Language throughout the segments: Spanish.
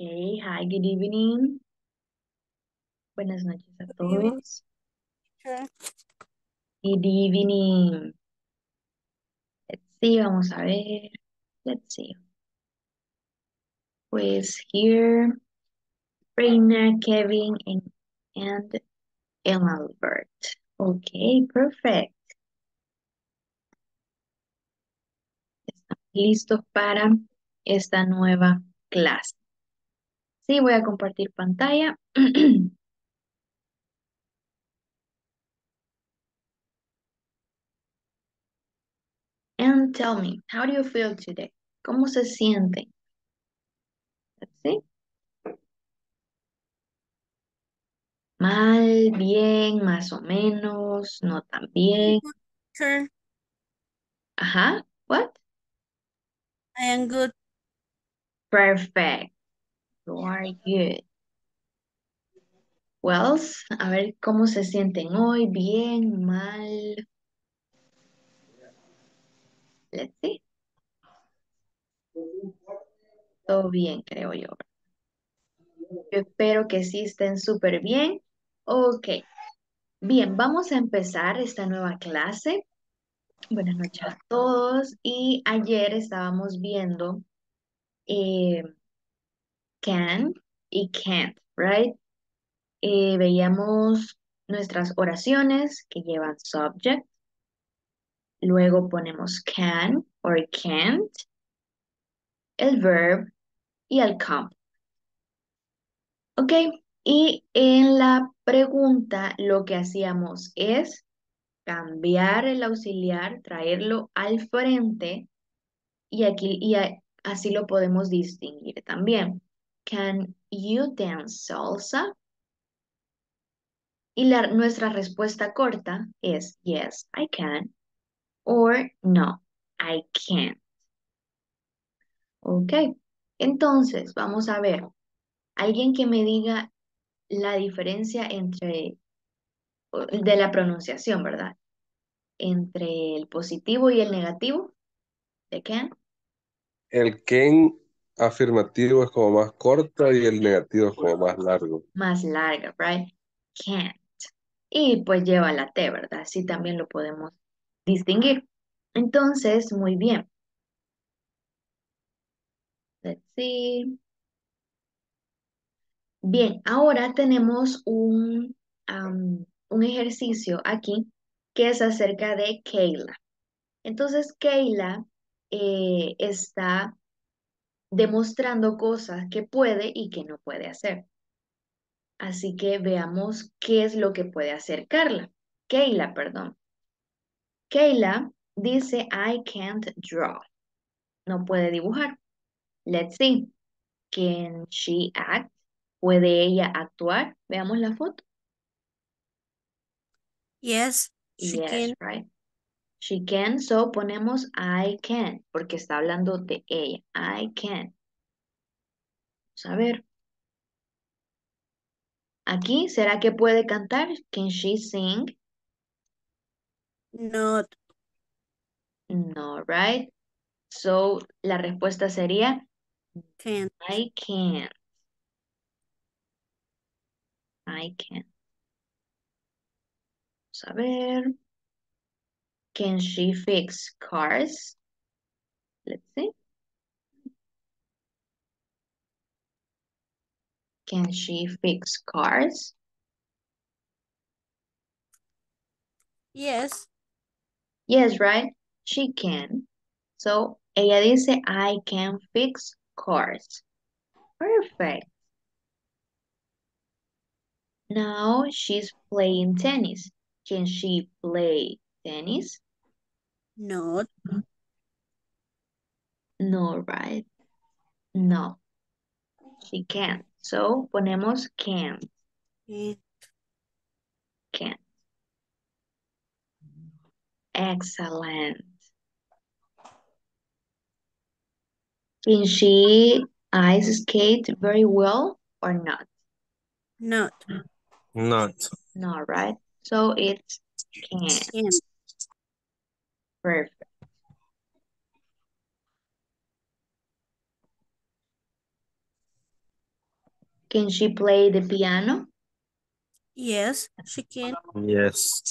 Okay, hi, good evening. Buenas noches a todos. Good evening. Let's see, vamos a ver. Let's see. Pues here, Reina, Kevin, and, and Albert. Okay, perfect. Estamos listos para esta nueva clase. Sí, voy a compartir pantalla. And tell me, how do you feel today? ¿Cómo se sienten? Let's see. Mal, bien, más o menos, no tan bien. Sure. Ajá, what? I am good. Perfect. You are good. Well, a ver cómo se sienten hoy, bien, mal. Let's see. Todo bien, creo yo. Yo espero que sí estén súper bien. Ok. Bien, vamos a empezar esta nueva clase. Buenas noches a todos. Y ayer estábamos viendo eh, can y can't, right? Eh, veíamos nuestras oraciones que llevan subject. Luego ponemos can or can't, el verb y el comp. Ok, y en la pregunta lo que hacíamos es cambiar el auxiliar, traerlo al frente y aquí y así lo podemos distinguir también. Can you dance salsa? Y la, nuestra respuesta corta es yes, I can. Or no, I can't. Ok, entonces vamos a ver. Alguien que me diga la diferencia entre, de la pronunciación, ¿verdad? Entre el positivo y el negativo de can. El Ken afirmativo es como más corta y el negativo es como más largo. Más larga, right? Can't. Y pues lleva la T, ¿verdad? Así también lo podemos distinguir. Entonces, muy bien. Let's see. Bien, ahora tenemos un, un ejercicio aquí que es acerca de Kayla. Entonces, Kayla eh, está demostrando cosas que puede y que no puede hacer. Así que veamos qué es lo que puede hacer Carla. Kayla, perdón. Kayla dice, I can't draw. No puede dibujar. Let's see. Can she act? ¿Puede ella actuar? Veamos la foto. Yes, she yes, can. right. She can, so ponemos I can, porque está hablando de ella. I can. Vamos a ver. Aquí, ¿será que puede cantar? Can she sing? Not. No, right? So, la respuesta sería Can. I can't. I can. Vamos a ver. Can she fix cars? Let's see. Can she fix cars? Yes. Yes, right? She can. So, ella dice, I can fix cars. Perfect. Now she's playing tennis. Can she play tennis? Not. No, right? No. She can't. So, ponemos can't. Can. Can't. Excellent. Can she ice skate very well or not? Not. Not. No, right? So it's can. Can. Perfect. Can she play the piano? Yes, she can. Yes.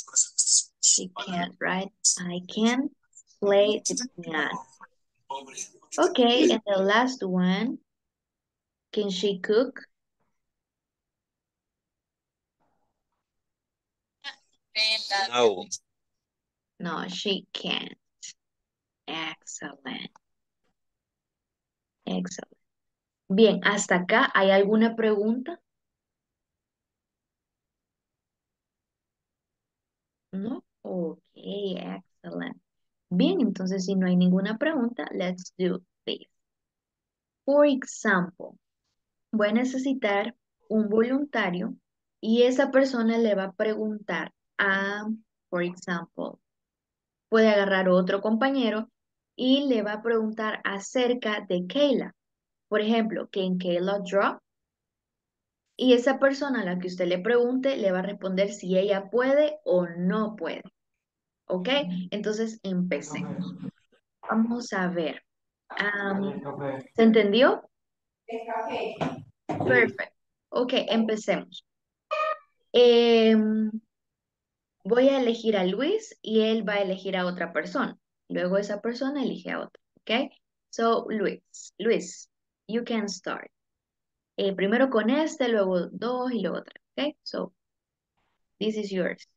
She can, right? I can play the piano. Okay, and the last one. Can she cook? No. No, she can't. Excellent. Excellent. Bien, hasta acá, ¿hay alguna pregunta? ¿No? Ok, excellent. Bien, entonces si no hay ninguna pregunta, let's do this. For example, voy a necesitar un voluntario y esa persona le va a preguntar a, for example, puede agarrar otro compañero y le va a preguntar acerca de Kayla. Por ejemplo, ¿can Kayla draw? Y esa persona a la que usted le pregunte le va a responder si ella puede o no puede. ¿Ok? Entonces, empecemos. Vamos a ver. ¿Se entendió? Perfecto. Ok, empecemos. Em, voy a elegir a Luis y él va a elegir a otra persona. Luego esa persona elige a otra. ¿Ok? So, Luis. Luis, you can start. Eh, primero con este, luego dos y luego otra. ¿Ok? So, this is yours.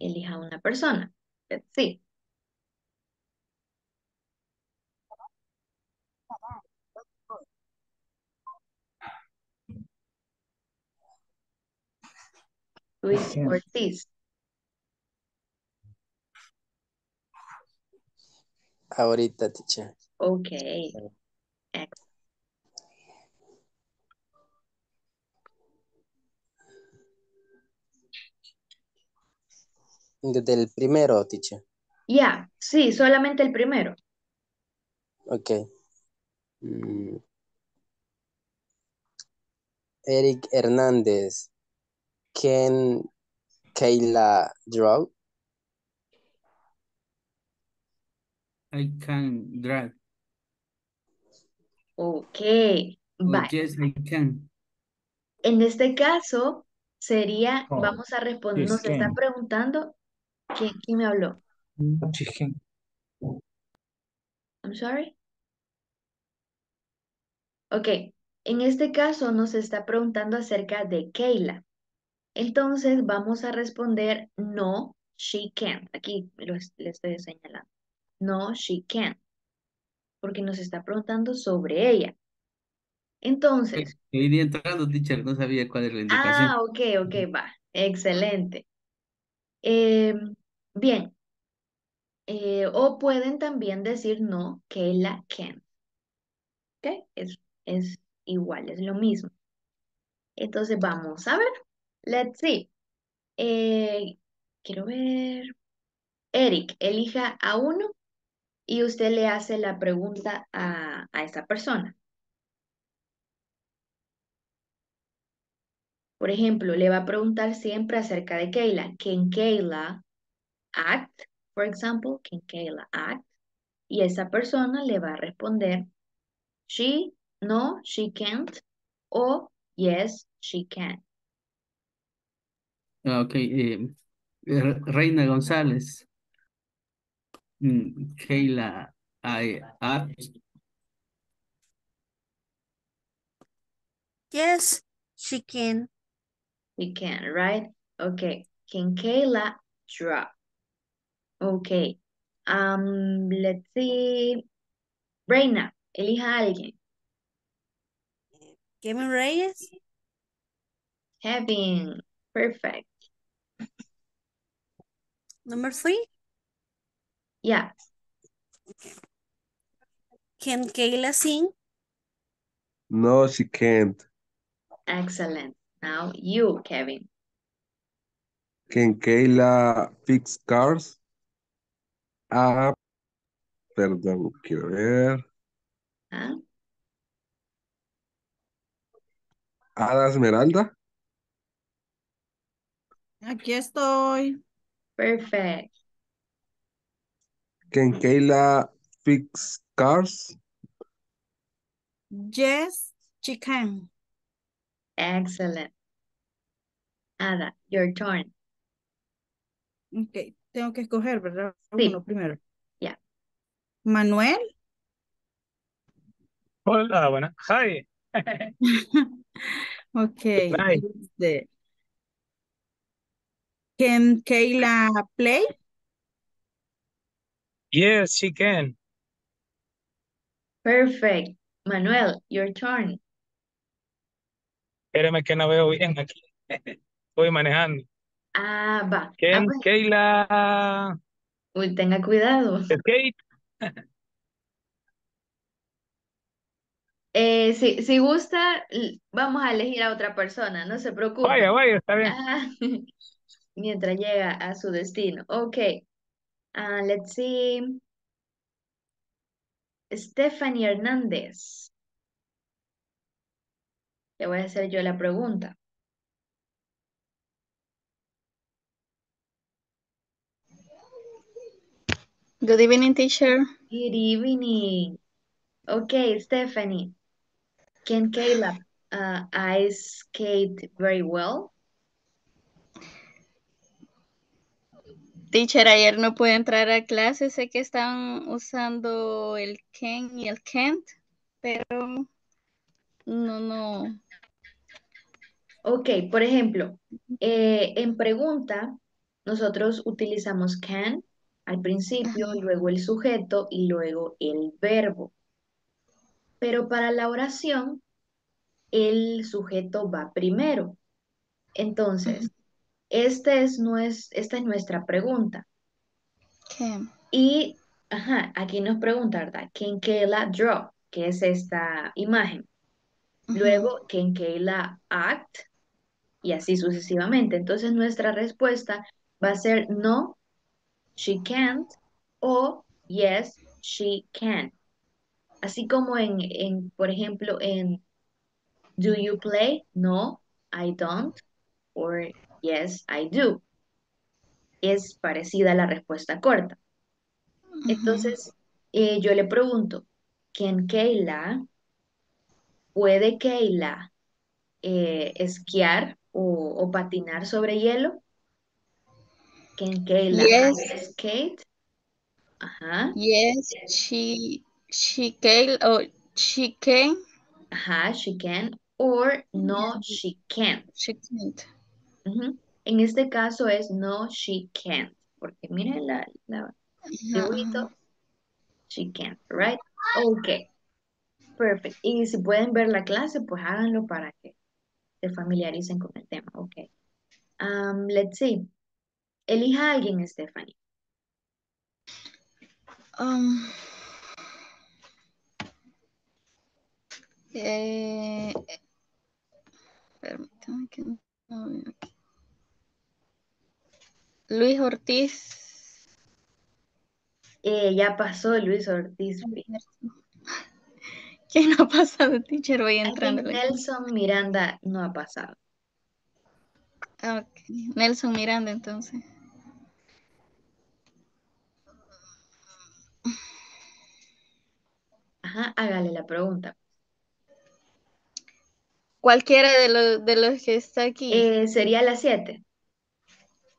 Elija una persona. Let's see. Luis Ortiz. Ahorita, teacher. Ok. Ex- Desde el primero, teacher. Ya, sí, solamente el primero. Ok. Mm. Eric Hernández. Can Kayla draw? I can drive. Ok. Oh, Vale. yes, I can. En este caso sería, Oh, vamos a responder, nos está preguntando, ¿quién, quién me habló? Chicken. I'm sorry. Ok, en este caso nos está preguntando acerca de Kayla. Entonces vamos a responder no, she can't. Aquí lo le estoy señalando. No, she can't. Porque nos está preguntando sobre ella. Entonces, Iría entrando, teacher, no sabía cuál era la indicación. ah, ok, ok, va. Excelente. Em, bien. Eh, o pueden también decir no, Kayla can't. ¿Ok? Es, es igual, es lo mismo. Entonces vamos a ver. Let's see. Eh, quiero ver. Eric, elija a uno y usted le hace la pregunta a, a esa persona. Por ejemplo, le va a preguntar siempre acerca de Kayla. Can Kayla act? For example, can Kayla act? Y esa persona le va a responder, she, no, she can't, o yes, she can. Ah, ok, eh, Reina González. Mm, Kayla, I act. Yes, she can. We can, right? Okay. Can Kayla draw? Okay. Um, let's see. Reina, elija a alguien. Kevin Reyes. Kevin. Perfect. Number three. Yeah. Can Kayla sing? No, she can't. Excellent. Now you, Kevin. Can Kayla fix cars? Ah, perdón, quiero ver. Huh? Ada Esmeralda. Aquí estoy. Perfect. Can Kayla fix cars? Yes, she can. Excellent. Ada, your turn. Ok, tengo que escoger, ¿verdad? Sí. Uno primero. Ya. Manuel. Hola, buenas. Hi. Ok. Nice. Can Kayla play? Yes, she can. Perfect. Manuel, your turn. Espérame que no veo bien aquí. Voy manejando. Ah, va. Ah, Can pues, Kayla uy, tenga cuidado. skate? Eh, si, si gusta, vamos a elegir a otra persona, no se preocupe. Vaya, vaya, está bien. Ah, mientras llega a su destino. Ok. Ah, let's see. Stephanie Hernández. Le voy a hacer yo la pregunta. Good evening, teacher. Good evening. Okay, Stephanie. Can Caleb uh, ice skate very well? Teacher, ayer no pude entrar a clase. Sé que están usando el can y el can't, pero no, no. Ok, por ejemplo, eh, en pregunta, nosotros utilizamos can al principio, Ajá. luego el sujeto y luego el verbo. Pero para la oración, el sujeto va primero. Entonces, este es nues- esta es nuestra pregunta. Y, ajá, aquí nos pregunta, ¿verdad? Kayla draw? Que es esta imagen. Luego, can Kayla act? Y así sucesivamente. Entonces, nuestra respuesta va a ser no, she can't, o yes, she can. Así como en, en, por ejemplo, en do you play? No, I don't. Or yes, I do. Es parecida a la respuesta corta. Entonces, eh, yo le pregunto, ¿can Kayla, puede Kayla eh, esquiar o, o patinar sobre hielo? ¿Can Kayla Yes. ice skate? Ajá, Yes, she, she can, or she can, ajá, she can. Or no, she can't. she can't. En este caso es no, she can't. Porque miren la, la dibujito, she can't, right? Ok, perfect. Y si pueden ver la clase, pues háganlo para que se familiaricen con el tema. Ok. Um, let's see. Elija a alguien, Stephanie. Um, eh, permítame que no veo aquí. Luis Ortiz. Eh, ya pasó Luis Ortiz. ¿Quién ha pasado, teacher? Voy entrando. Nelson Miranda no ha pasado. Ah, ok. Nelson Miranda, entonces. Ajá, hágale la pregunta. Cualquiera de los, de los que está aquí. Eh, sería las 7.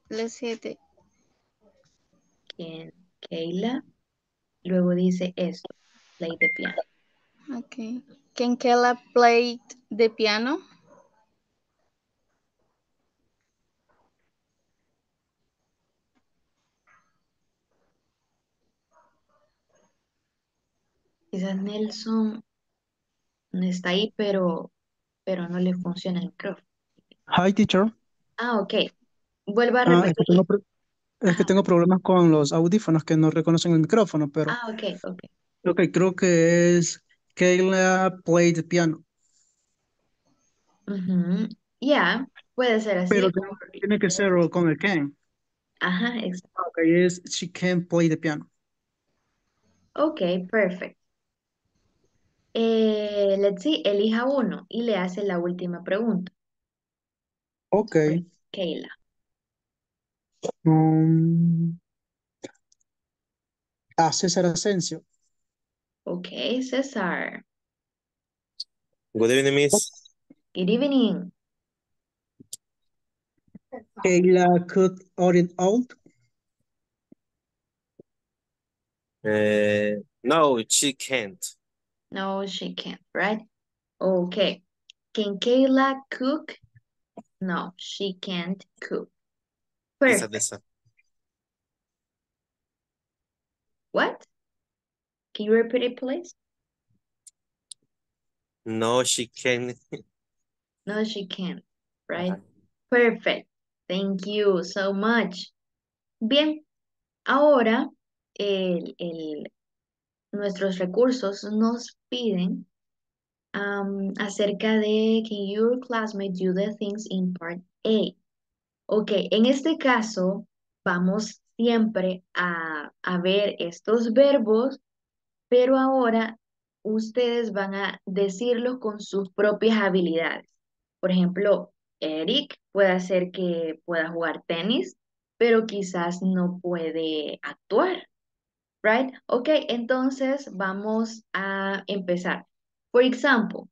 Los siete. ¿Quién? Keila. Luego dice esto. Play the piano. Ok. Can Kela play the piano? Quizás Nelson no está ahí, pero, pero no le funciona el micrófono. Hi, teacher. Ah, ok. Vuelva a Ah, es que repetir. tengo, pro- es que tengo problemas con los audífonos que no reconocen el micrófono, pero Ah, ok, ok. ok, creo que es Kayla play the piano, Ujú. Ya, puede ser así. pero tiene, que ser con el can. Ajá, exacto. Ok, es she can play the piano. Ok, perfect. Eh, let's see, elija uno y le hace la última pregunta. Ok. Keila. Um, a César Asensio. Ok, César. Good evening, Miss. Good evening. Kayla could audit out. Uh, no, she can't. No, she can't, right? Okay. Can Kayla cook? No, she can't cook. Perfect. What? Can you repeat it, please? No, she can't. No, she can't, right? Ajá. Perfect. Thank you so much. Bien, ahora el, el, nuestros recursos nos piden um, acerca de can your classmate do the things in part A. Ok, en este caso vamos siempre a, a ver estos verbos, pero ahora ustedes van a decirlos con sus propias habilidades. Por ejemplo, Eric puede hacer que pueda jugar tenis, pero quizás no puede actuar. Right? Ok, entonces vamos a empezar. For example,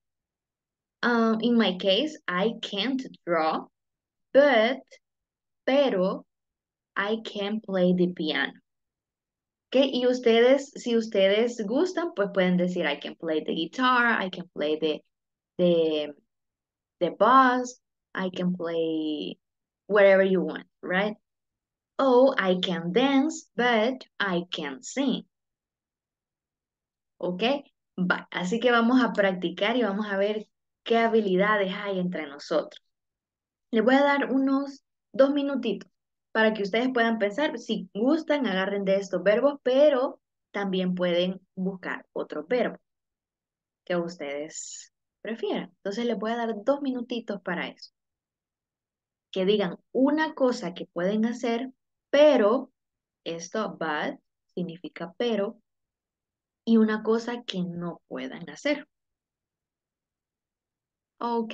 um, in my case, I can't draw, but, pero, I can play the piano. Ok, y ustedes, si ustedes gustan, pues pueden decir I can play the guitar, I can play the, the, the bass, I can play whatever you want, right? Oh, I can dance, but I can sing. ¿Ok? Va, así que vamos a practicar y vamos a ver qué habilidades hay entre nosotros. Les voy a dar unos dos minutitos para que ustedes puedan pensar. Si gustan, agarren de estos verbos, pero también pueden buscar otro verbo que ustedes prefieran. Entonces les voy a dar dos minutitos para eso. Que digan una cosa que pueden hacer, pero, esto, but, significa pero, y una cosa que no puedan hacer. Ok.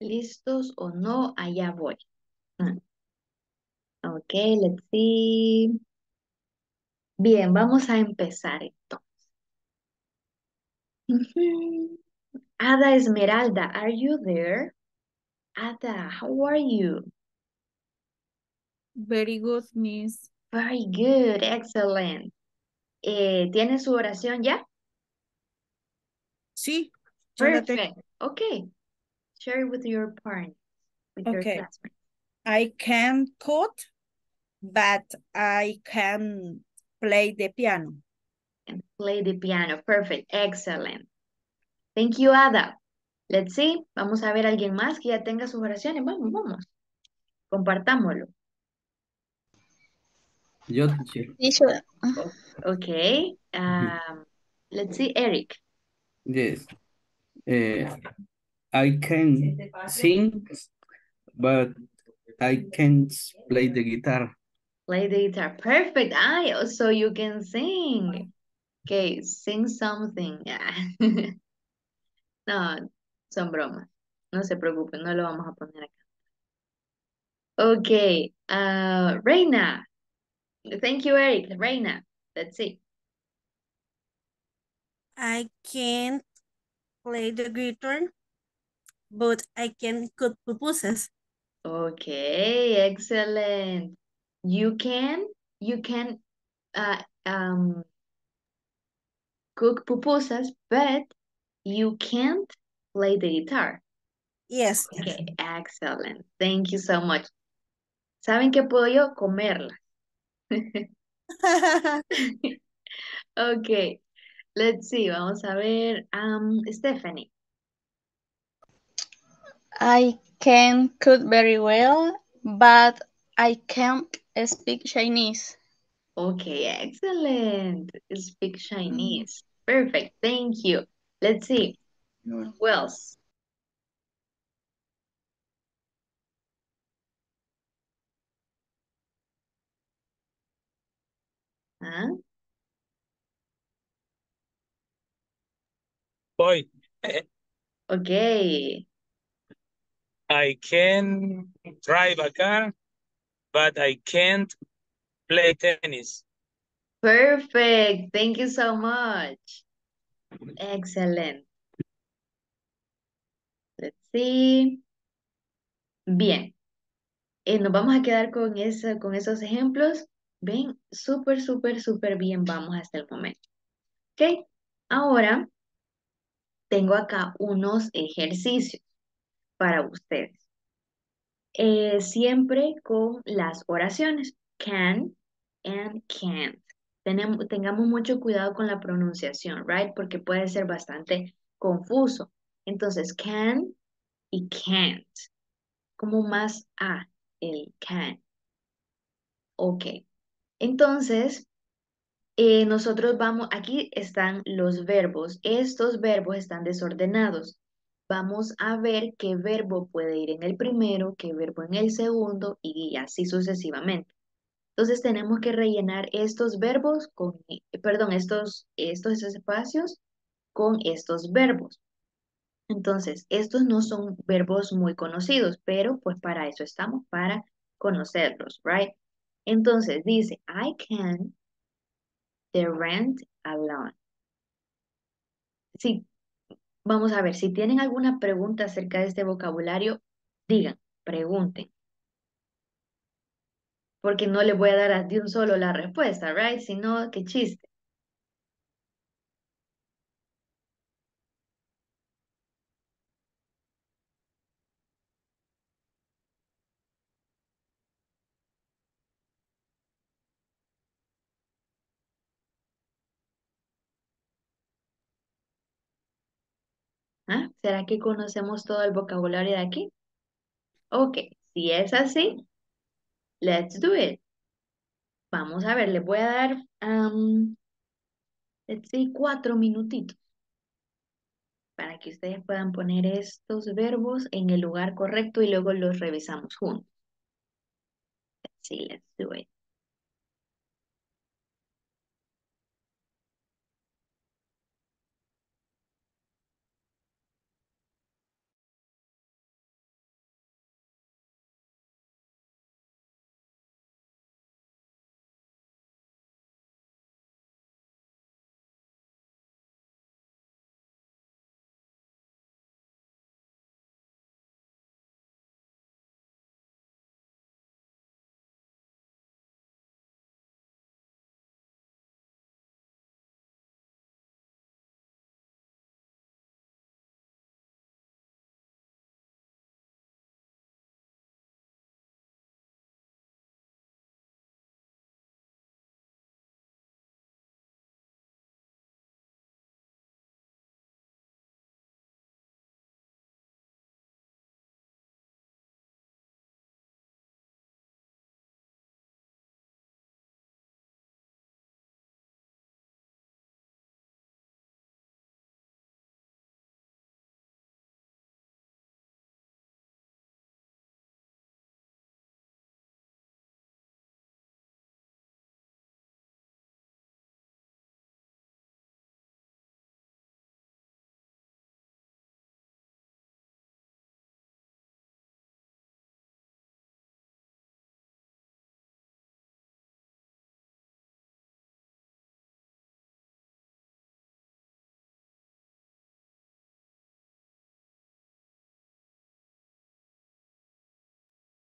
¿Listos o no? Allá voy. Mm. Ok, let's see. Bien, vamos a empezar entonces. Ada Esmeralda, are you there? Ada, how are you? Very good, Miss. Very good, excellent. Eh, ¿tiene su oración ya? Sí. Perfect. Okay. Share it with your parents, with your Okay. classmates. I can cook, but I can play the piano. And play the piano. Perfect. Excellent. Thank you, Ada. Let's see. Vamos a ver a alguien más que ya tenga sus oraciones. Vamos, vamos. Compartámoslo. Yo, teacher. Teacher, Okay. Um, let's see, Eric. Yes. Eh, I can sing, but I can't play the guitar. Play the guitar. Perfect. I also you can sing. Okay, sing something. Yeah. No, son bromas. No se preocupen, no lo vamos a poner acá. Okay, uh, Reina. Thank you, Eric. Reina, let's see. I can't play the guitar, but I can cut pupusas. Okay, excellent. You can, you can uh, um, cook pupusas, but you can't play the guitar. Yes. Okay, excellent. Thank you so much. ¿Saben qué puedo yo? Comerla. Okay, let's see. Vamos a ver. Um, Stephanie. I can cook very well, but I can't speak Chinese. Okay, excellent. Speak Chinese. Mm-hmm. Perfect. Thank you. Let's see. Who else? Huh? Voy. Okay. I can drive a car, but I can't play tennis. Perfect. Thank you so much. Excellent. Let's see. Bien. Eh, nos vamos a quedar con, esa, con esos ejemplos. Ven, súper, súper, súper bien vamos hasta el momento. Ok. Ahora tengo acá unos ejercicios para ustedes. Eh, siempre con las oraciones. Can and can't. Tenemos, tengamos mucho cuidado con la pronunciación, right? Porque puede ser bastante confuso. Entonces, can y can't. Como más A, el can. Ok. Entonces, eh, nosotros vamos, aquí están los verbos. Estos verbos están desordenados. Vamos a ver qué verbo puede ir en el primero, qué verbo en el segundo y así sucesivamente. Entonces tenemos que rellenar estos verbos con, perdón, estos, estos espacios con estos verbos. Entonces, estos no son verbos muy conocidos, pero pues para eso estamos, para conocerlos, right? Entonces dice, I can the rent alone. Sí, vamos a ver, si tienen alguna pregunta acerca de este vocabulario, digan, pregunten. Porque no les voy a dar de un solo la respuesta, right? Si no, qué chiste. ¿Ah? ¿Será que conocemos todo el vocabulario de aquí? Ok, si es así, let's do it. Vamos a ver, les voy a dar, um, let's see, cuatro minutitos para que ustedes puedan poner estos verbos en el lugar correcto y luego los revisamos juntos. Let's see, let's do it.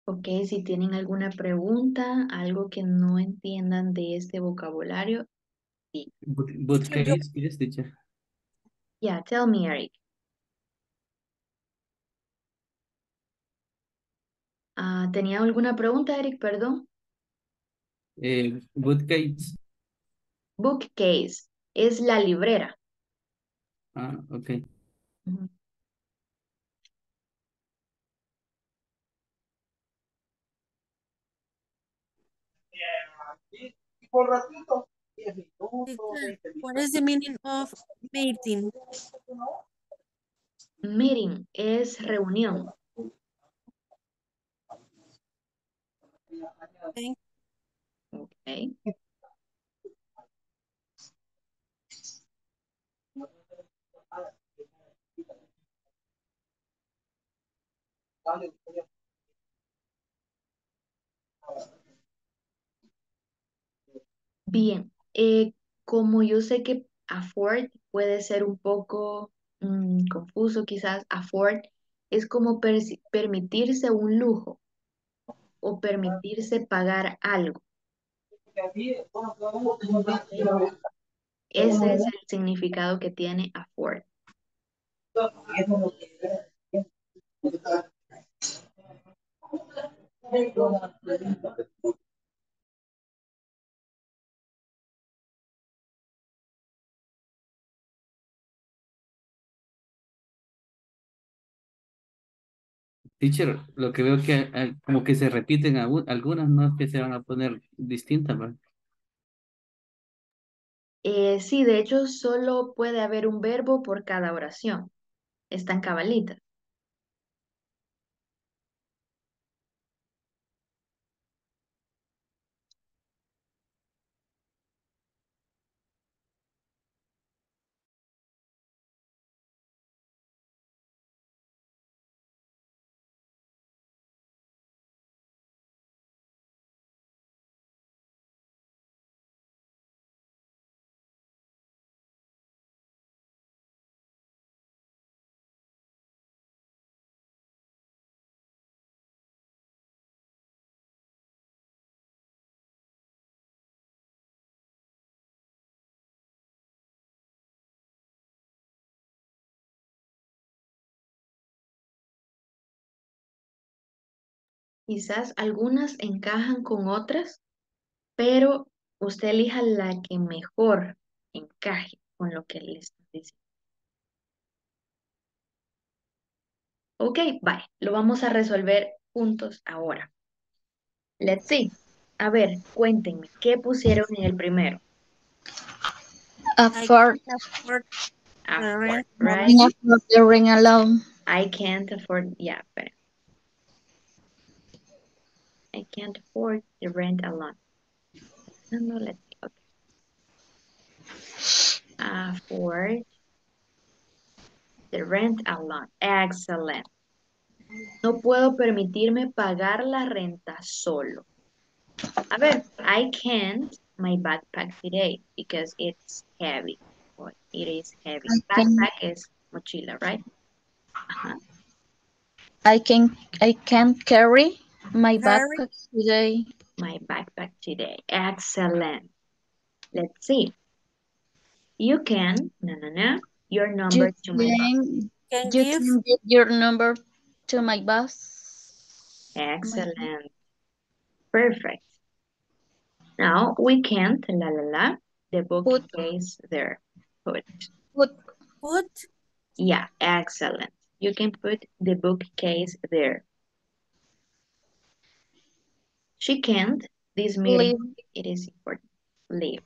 Ok, si tienen alguna pregunta, algo que no entiendan de este vocabulario, yes, teacher. yeah, tell me, Eric. Ah, ¿tenía alguna pregunta, Eric? Perdón. Eh, bookcase. Bookcase es la librera. Ah, Ujú. What is the meaning of meeting? Meeting es reunión. Bien, eh, como yo sé que afford puede ser un poco mm, confuso quizás, afford es como permitirse un lujo o permitirse pagar algo. Ese es el significado que tiene afford. Teacher, lo que veo que eh, como que se repiten algu- algunas, no es que se van a poner distintas, ¿verdad? Eh, sí, de hecho, solo puede haber un verbo por cada oración. Están cabalitas. Quizás algunas encajan con otras, pero usted elija la que mejor encaje con lo que le está diciendo. Ok, bye. Lo vamos a resolver juntos ahora. Let's see. A ver, cuéntenme, ¿qué pusieron en el primero? Afford, afford Afford, right? I can't afford, yeah, espera. I can't afford the rent alone. No, no, let's see, okay. Afford the rent alone. Excellent. No puedo permitirme pagar la renta solo. A ver, I can't my backpack today because it's heavy. Or it is heavy. Backpack is mochila, right? Ajá. I can I can't carry my Carry. backpack today. My backpack today. Excellent. Let's see. You can, no, no, no, your number You to my boss. can, Can you give can give your number to my boss. Excellent. Perfect. Now we can't, la, la, la, the bookcase there. Put. Put put Yeah, excellent. You can put the bookcase there. She can't. This meeting, leave it is important. Leave.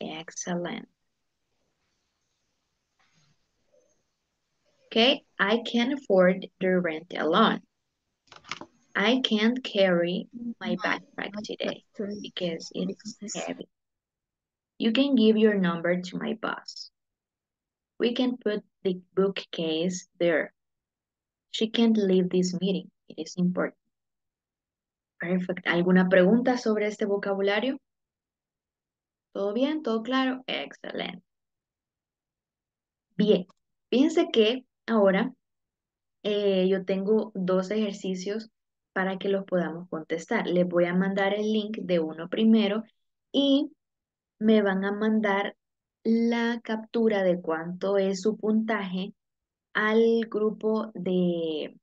Excellent. Okay, I can't afford the rent alone. I can't carry my backpack today because it's heavy. You can give your number to my boss. We can put the bookcase there. She can't leave this meeting. It is important. Perfect. ¿Alguna pregunta sobre este vocabulario? ¿Todo bien? ¿Todo claro? Excelente. Bien. Fíjense que ahora eh, yo tengo dos ejercicios para que los podamos contestar. Les voy a mandar el link de uno primero y me van a mandar la captura de cuánto es su puntaje al grupo de,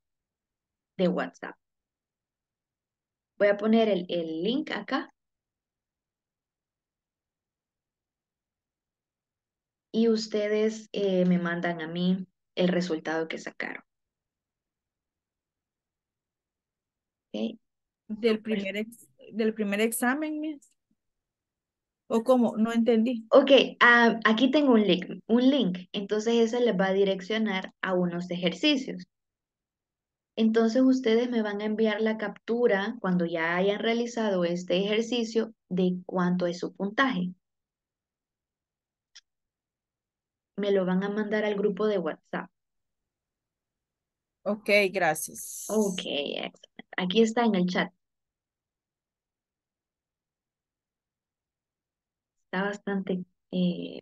de WhatsApp. Voy a poner el, el link acá. Y ustedes eh, me mandan a mí el resultado que sacaron. Del primer, ex- del primer examen, miss. ¿O cómo? No entendí. Ok, ah, aquí tengo un link, un link, entonces ese les va a direccionar a unos ejercicios. Entonces ustedes me van a enviar la captura cuando ya hayan realizado este ejercicio de cuánto es su puntaje. Me lo van a mandar al grupo de WhatsApp. Ok, gracias. Ok, excelente. Aquí está en el chat. Está bastante eh,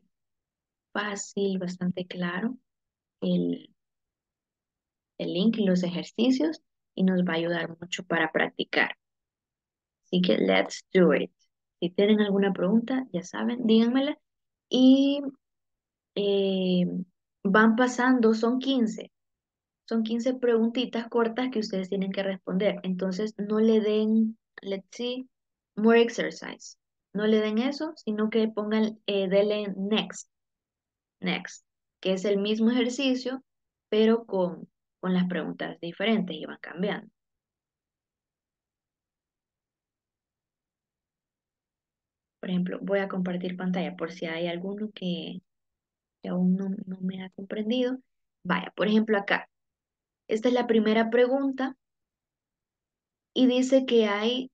fácil, bastante claro el, el link y los ejercicios y nos va a ayudar mucho para practicar. Así que let's do it. Si tienen alguna pregunta, ya saben, díganmela. Y eh, van pasando, son 15. Son 15 preguntitas cortas que ustedes tienen que responder. Entonces, no le den, let's see, more exercise. No le den eso, sino que pongan, eh, next, next, que es el mismo ejercicio, pero con, con las preguntas diferentes y van cambiando. Por ejemplo, voy a compartir pantalla por si hay alguno que, aún no, me ha comprendido. Vaya, por ejemplo, acá. Esta es la primera pregunta y dice que hay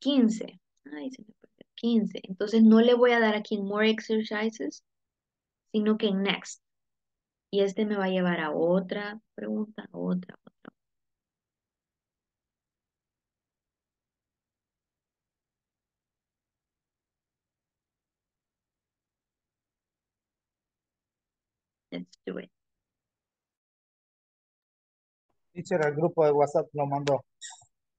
15. Ay, se me perdió. 15. Entonces no le voy a dar aquí en More Exercises, sino que en Next. Y este me va a llevar a otra pregunta, otra, otra. Let's do it. Teacher, el grupo de WhatsApp lo mandó.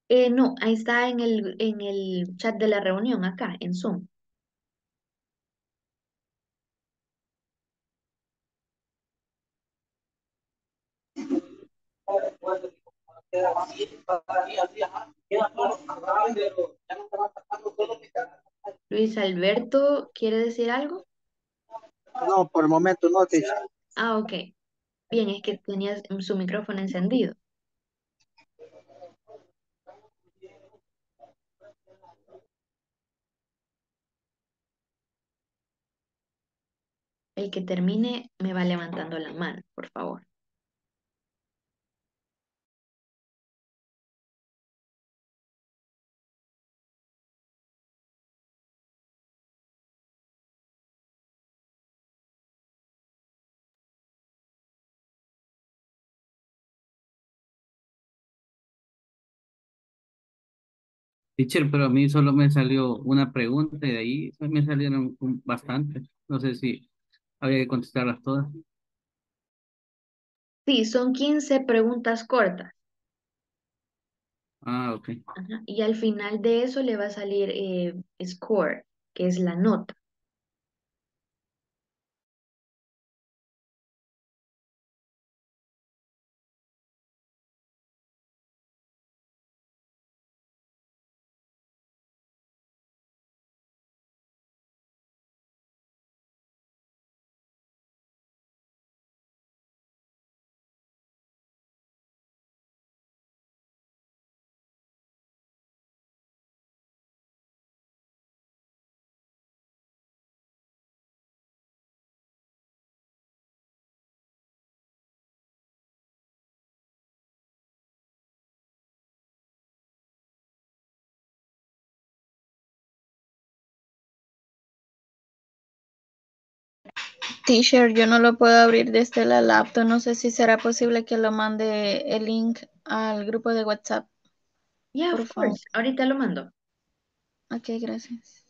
Eh, no, ahí está en el, en el chat de la reunión, acá, en Zoom. Luis Alberto, ¿quiere decir algo? No, por el momento no, teacher. Ah, ok. Bien, es que tenías su micrófono encendido. El que termine me va levantando la mano, por favor. Teacher, pero a mí solo me salió una pregunta y de ahí me salieron un- bastantes. No sé si había que contestarlas todas. Sí, son 15 preguntas cortas. Ah, ok. Ajá, Y al final de eso le va a salir eh, score, que es la nota. Teacher, yo no lo puedo abrir desde la laptop. No sé si será posible que lo mande el link al grupo de WhatsApp. Yeah, Por of favor. Ahorita lo mando. Ok, gracias.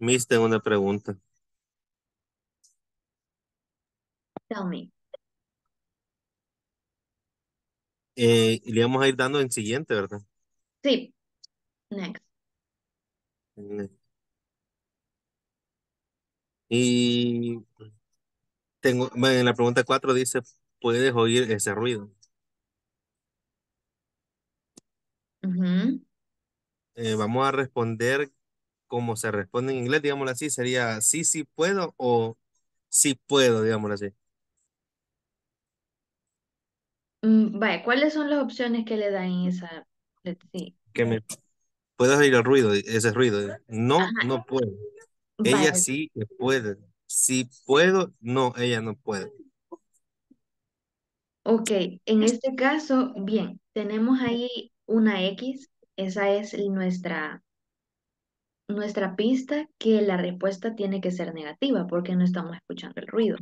Miss, tengo una pregunta. Tell me. Eh, le vamos a ir dando en siguiente, ¿verdad? Sí. Next. Y tengo, bueno, en la pregunta 4 dice, ¿puedes oír ese ruido? Eh, vamos a responder como se responde en inglés, digámoslo así, sería sí, sí puedo o sí puedo, digámoslo así. Mm, vaya, ¿cuáles son las opciones que le dan en esa? Let's see. Que me puedes oír el ruido, ese ruido. No, Ajá. no puedo. Ella sí que puede. Sí puedo, no, ella no puede. ok. En este caso, bien, tenemos ahí una X. Esa es nuestra, nuestra pista que la respuesta tiene que ser negativa porque no estamos escuchando el ruido.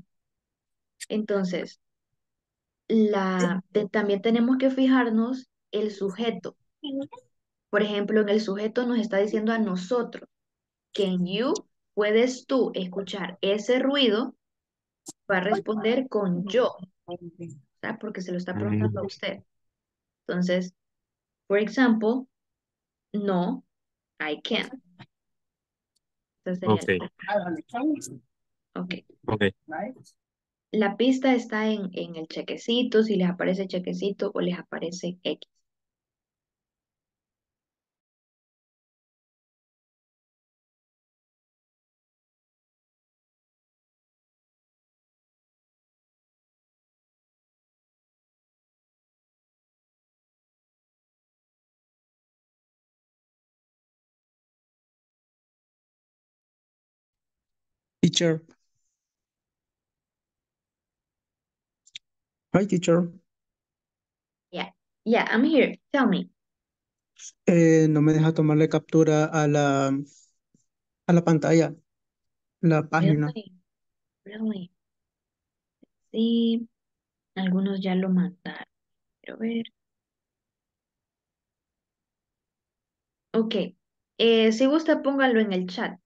Entonces, la, también tenemos que fijarnos el sujeto. Por ejemplo, en el sujeto nos está diciendo a nosotros, can you, puedes tú escuchar ese ruido, va a responder con yo, ¿verdad? Porque se lo está preguntando a usted. Entonces, por ejemplo, no, I can't. Sería el- Ok, ok. ok. La pista está en, en el chequecito, si les aparece chequecito o les aparece X. Teacher. Hi, teacher. Yeah, yeah, I'm here. Tell me. Eh, no me deja tomarle captura a la, a la pantalla, la página. Really, really. Sí, algunos ya lo mandaron. Quiero ver. Ok. Eh, si gusta, póngalo en el chat.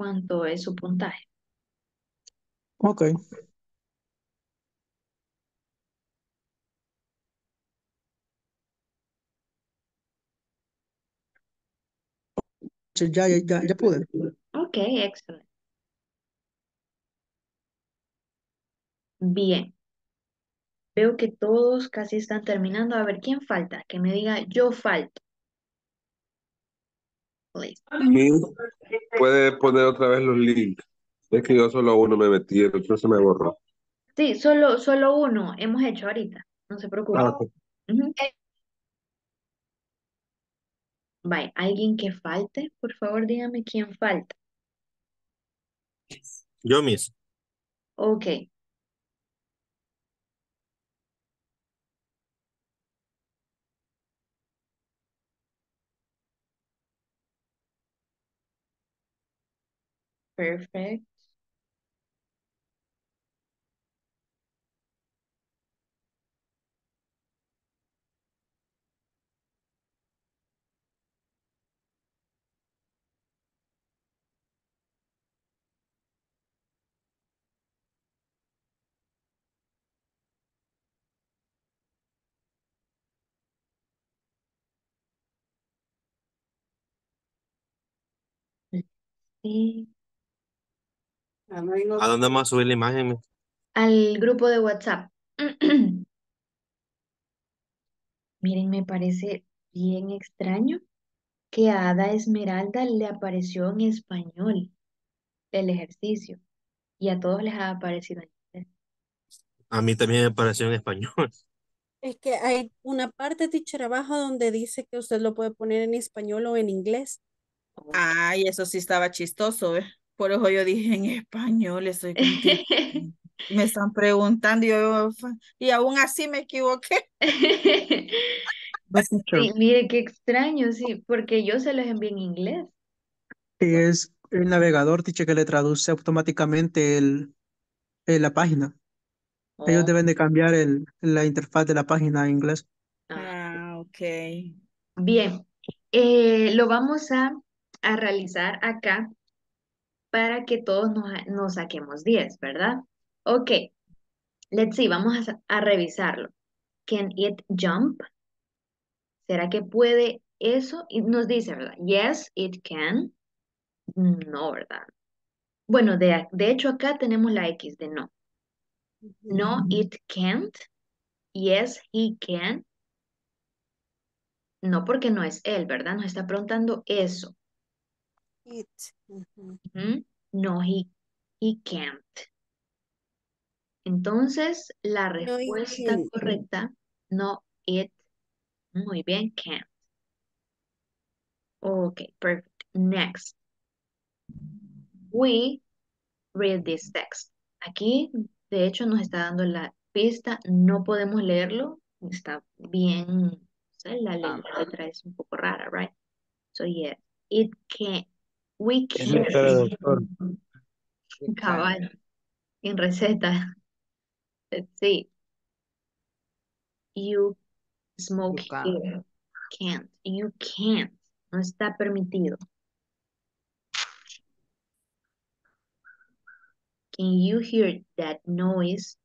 ¿Cuánto es su puntaje? Ok. Ya, ya, ya, ya pude. Ok, excelente. Bien. Veo que todos casi están terminando. A ver, ¿quién falta? Que me diga, yo falto. Please. Miss, puede poner otra vez los links. Es que yo solo uno me metí, el otro se me borró. Sí, solo, solo uno hemos hecho ahorita. No se preocupe. Ah, ok. Ujú. Bye. ¿Alguien que falte? Por favor, dígame quién falta. Yo mismo. Ok. Perfect. Sí. ¿A dónde vamos a subir la imagen? Al grupo de WhatsApp. Miren, me parece bien extraño que a Ada Esmeralda le apareció en español el ejercicio y a todos les ha aparecido en inglés. A mí también me pareció en español. Es que hay una parte, teacher, abajo donde dice que usted lo puede poner en español o en inglés. Ay, eso sí estaba chistoso, ¿eh? Por eso yo dije en español, estoy contigo. Me están preguntando y, yo, y aún así me equivoqué. Sí, mire qué extraño, sí, porque yo se los envié en inglés. Es el navegador, teacher, que le traduce automáticamente el, la página. Ellos Oh, deben de cambiar el, la interfaz de la página a inglés. ah, Ah, ok. Bien, Eh, lo vamos a a realizar acá para que todos nos, nos saquemos 10, ¿verdad? Ok, let's see, vamos a, a revisarlo. Can it jump? ¿Será que puede eso? Y nos dice, ¿verdad? Yes, it can. No, ¿verdad? Bueno, de, de hecho acá tenemos la X de no. No, it can't. Yes, he can. No, porque no es él, ¿verdad? Nos está preguntando eso. It. No, he, he can't. Entonces, la respuesta can't. correcta, no, it, muy bien, can't. Ok, perfect. Next. We read this text. Aquí, de hecho, nos está dando la pista, no podemos leerlo, está bien, la, le- la letra es un poco rara, right? So, yeah, it can, we doctor. cabal, en receta, sí, you smoke can. here, can't, you can't, no está permitido. Can you hear that noise?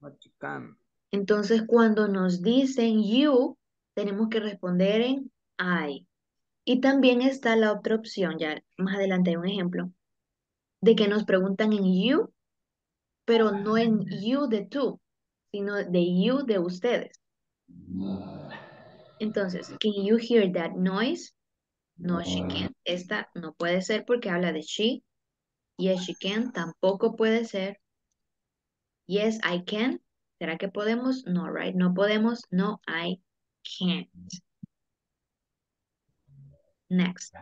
What you can. Entonces, cuando nos dicen you, tenemos que responder en I. Y también está la otra opción, ya más adelante hay un ejemplo, de que nos preguntan en you, pero no en you de tú, sino de you de ustedes. Entonces, can you hear that noise? No, she can't. Esta no puede ser porque habla de she. Yes, she can. Tampoco puede ser. Yes, I can. ¿Será que podemos? No, right? No podemos. No, I can't. Next.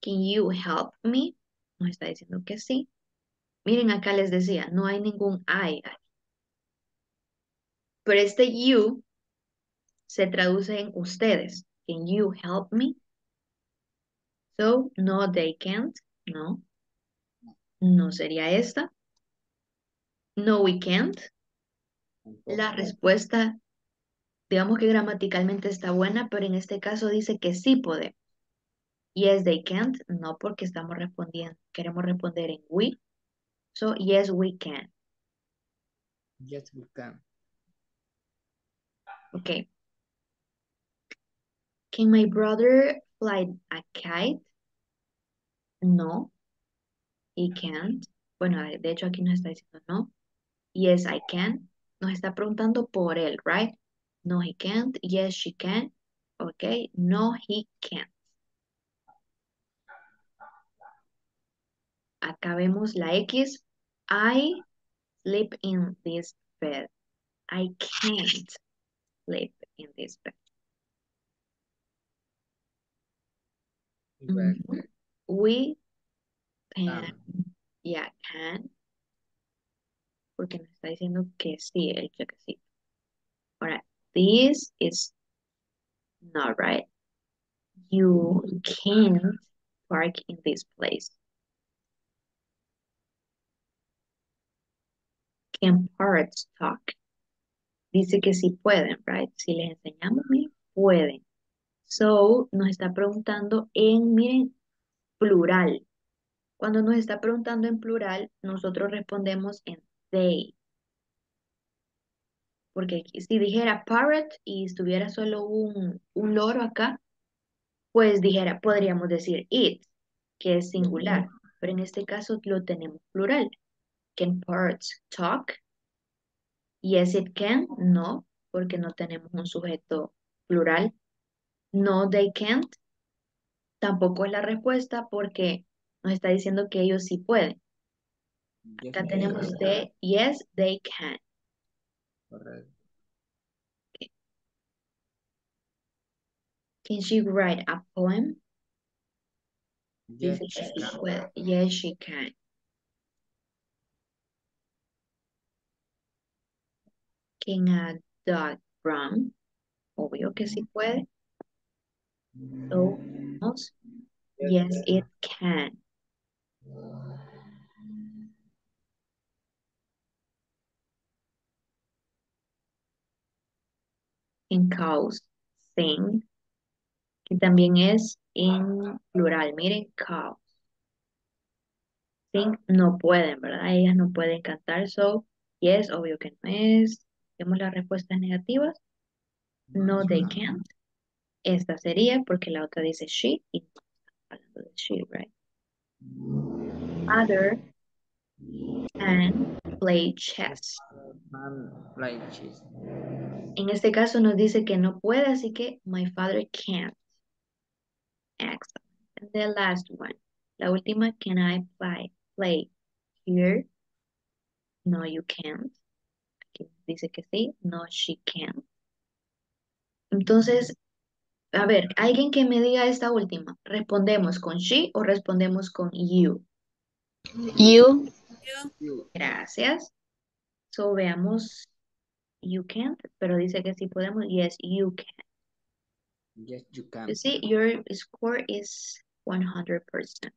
Can you help me? Nos está diciendo que sí. Miren, acá les decía, no hay ningún I. Pero este you se traduce en ustedes. Can you help me? So, no, they can't. No. No sería esta. No, we can't. La respuesta, digamos que gramaticalmente está buena, pero en este caso dice que sí podemos. Yes, they can't. No, porque estamos respondiendo, queremos responder en we. So, yes, we can. Yes, we can. Okay. Can my brother fly a kite? No, he can't. Bueno, de hecho aquí nos está diciendo no. Yes, I can. Nos está preguntando por él, right? No, he can't. Yes, she can. Okay. No, he can't. Acá vemos la X. I sleep in this bed. I can't sleep in this bed. Well, Ujú. Mm-hmm. We can, can. yeah, can. Porque nos está diciendo que sí, el chequecito. Alright, this is not right. You can't park in this place. Can parrots talk? Dice que sí pueden, right? Si les enseñamos, miren, pueden. So, nos está preguntando en, miren, plural. Cuando nos está preguntando en plural, nosotros respondemos en they. Porque si dijera parrot y estuviera solo un, un loro acá, pues dijera, podríamos decir it, que es singular. Pero en este caso lo tenemos plural. Can parrots talk? Yes, it can. No, porque no tenemos un sujeto plural. No, they can't. Tampoco es la respuesta porque nos está diciendo que ellos sí pueden. Yes, Acá tenemos de yes, they can. Correcto. Can she write a poem? Yes, Dice she puede. Yes, she can. Can a run? Obvio que sí puede. So. Yes, it can. Can cows sing? Que también es en plural. Miren, cows. Sing no pueden, ¿verdad? Ellas no pueden cantar, so yes, obvio que no es. Vemos las respuestas negativas. No, they can't. Esta sería porque la otra dice she y hablando de she, right? Other can play chess. Play chess. En este caso nos dice que no puede, así que my father can't. Excellent. And the last one. La última, can I play, play here? No, you can't. Dice que sí. No, she can't. Entonces, a ver, alguien que me diga esta última. ¿Respondemos con she o respondemos con you? You. Gracias. So veamos. You can't, pero dice que sí podemos. Yes, you can. Yes, you can. You see, your score is 100%.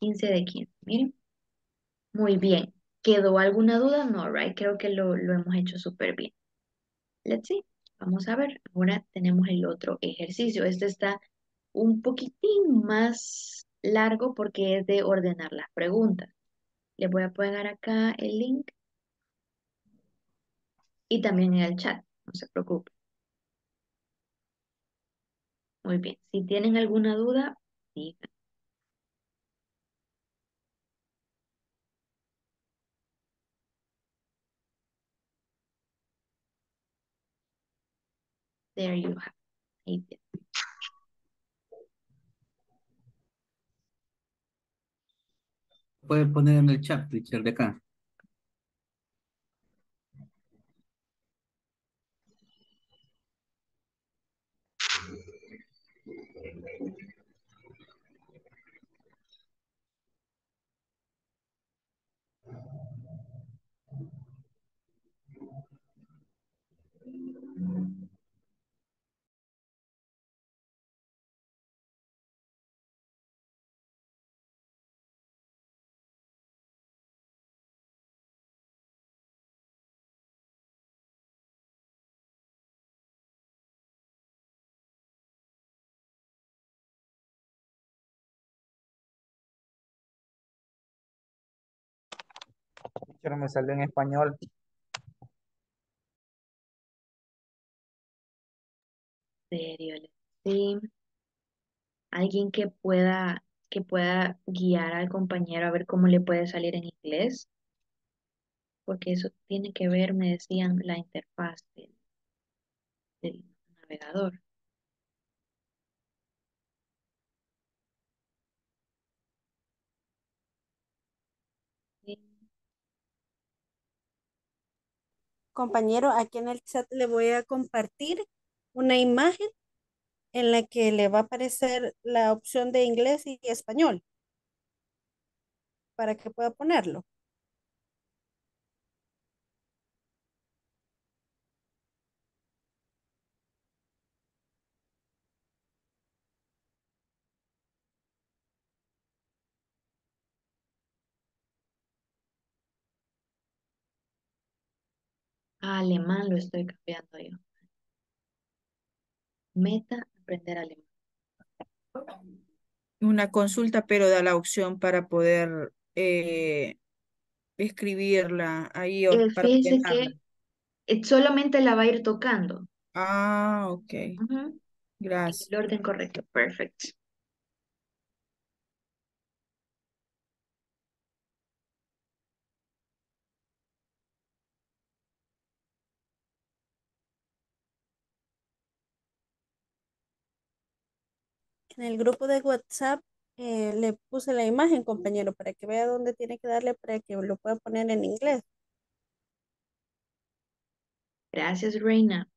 15 de 15. Miren. Muy bien. ¿Quedó alguna duda? No, right? Creo que lo, lo hemos hecho súper bien. Let's see. Vamos a ver. Ahora tenemos el otro ejercicio. Este está un poquitín más largo porque es de ordenar las preguntas. Les voy a pegar acá el link. Y también en el chat. No se preocupen. Muy bien. Si tienen alguna duda, digan. There you have. Tienen. Puede poner en el chat, teacher, de acá. Pero me salió en español. serio. Sí. Alguien que pueda, que pueda guiar al compañero a ver cómo le puede salir en inglés. Porque eso tiene que ver, me decían, la interfaz del, del navegador. Compañero, aquí en el chat le voy a compartir una imagen en la que le va a aparecer la opción de inglés y español para que pueda ponerlo. A alemán lo estoy cambiando yo. Meta, aprender alemán. Una consulta, pero da la opción para poder eh, escribirla ahí o Eh, para que solamente la va a ir tocando. Ah, ok. Gracias. El orden correcto. Perfect. En el grupo de WhatsApp eh, le puse la imagen, compañero, para que vea dónde tiene que darle para que lo pueda poner en inglés. Gracias, Reina.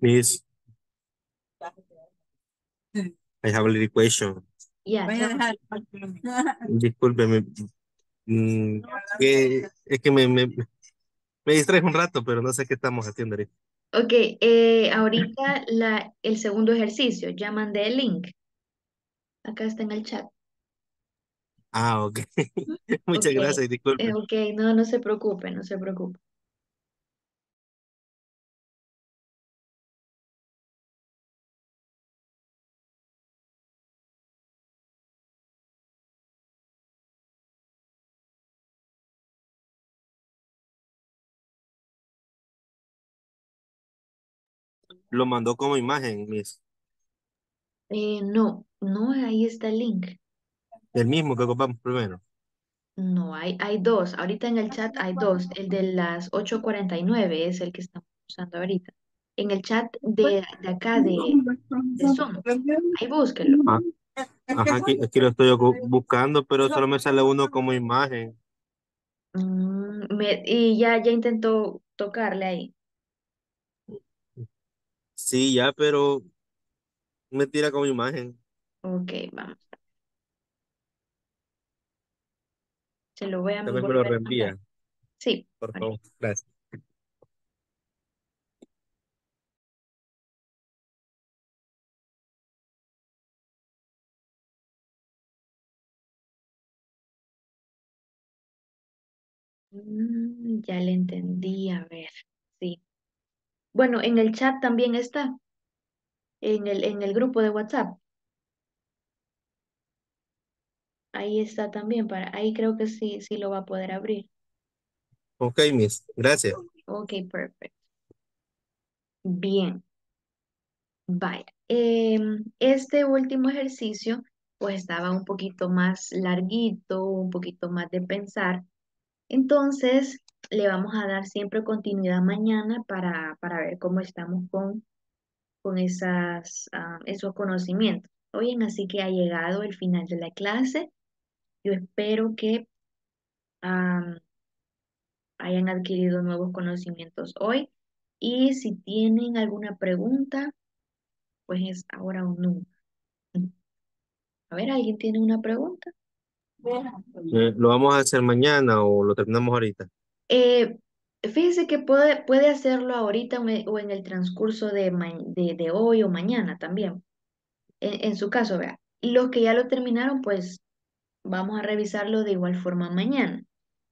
Miss, I have a little question. Yeah, Voy a tell me. dejar. Discúlpeme. mm, que, es que me, me, me distrae un rato, pero no sé qué estamos haciendo ahorita. Ok, eh, ahorita la, el segundo ejercicio, ya mandé el link. Acá está en el chat. Ah, ok. Muchas Ok, gracias y eh, disculpe. ok, no, no se preocupe, no se preocupe. Lo mandó como imagen, Miss. Eh, no, no, ahí está el link. El mismo que ocupamos primero. No, hay, hay dos. Ahorita en el chat hay dos. El de las 8.49 es el que estamos usando ahorita. En el chat de, de acá de, de Zoom. Ahí búsquenlo. Ah, ajá, aquí, aquí lo estoy buscando, pero solo me sale uno como imagen. Mm, me- y ya, ya intentó tocarle ahí. Sí, ya, pero me tira como imagen. Ok, vamos. Se lo voy a vez me lo volver a reenvía, Sí, por ahorita. favor. Gracias. Mm, ya le entendí, a ver. Bueno, en el chat también está, en el, en el grupo de WhatsApp. Ahí está también, para, ahí creo que sí, sí lo va a poder abrir. Ok, Miss. Gracias. Ok, perfecto. Bien, vaya. Em, este último ejercicio, pues estaba un poquito más larguito, un poquito más de pensar. Entonces, le vamos a dar siempre continuidad mañana para, para ver cómo estamos con, con esas, ah, esos conocimientos. Oyen, así que ha llegado el final de la clase. Yo espero que hayan adquirido nuevos conocimientos hoy. Y si tienen alguna pregunta, pues es ahora o nunca. A ver, ¿alguien tiene una pregunta? Eh, ¿Lo vamos a hacer mañana o lo terminamos ahorita? Eh, fíjese que puede, puede hacerlo ahorita o en el transcurso de, de, de hoy o mañana también. En, en su caso, vea. Los que ya lo terminaron, pues vamos a revisarlo de igual forma mañana.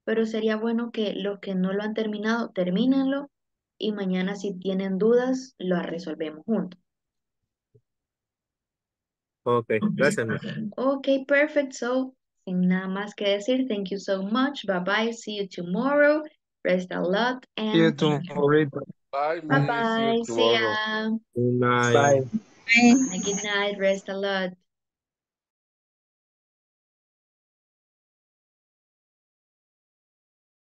Pero sería bueno que los que no lo han terminado, termínenlo y mañana si tienen dudas, lo resolvemos juntos. Ok, gracias. Ok, perfect. So, sin nada más que decir, thank you so much. Bye bye. See you tomorrow. Rest a lot and thank you. tomorrow. Bye, Bye Miss. See you bye. See tomorrow. ya. Good night. Bye. Good night. Rest a lot.